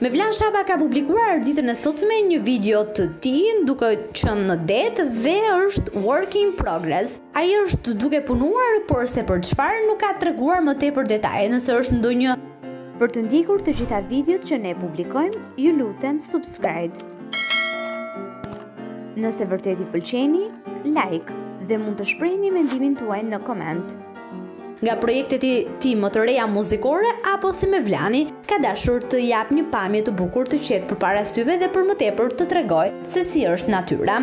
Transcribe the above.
Mevlan Shaba ka publikuar ditën e sotme një video të tij duke qenë në det dhe është work in progress. Ai është duke punuar, por se për çfarë nuk ka treguar më tepër detaje, nëse është ndonjë Për të ndjekur të gjitha videot që ne publikojmë, ju lutem subscribe. Nëse vërtet i pëlqeni, like dhe mund të shprehni mendimin tuaj në koment. Nga projektet e tij më të reja muzikore apo se Mevlani ka dashur të japë një pamje të bukur të qetë përpara syve dhe për më tepër të tregojë se si është natyra.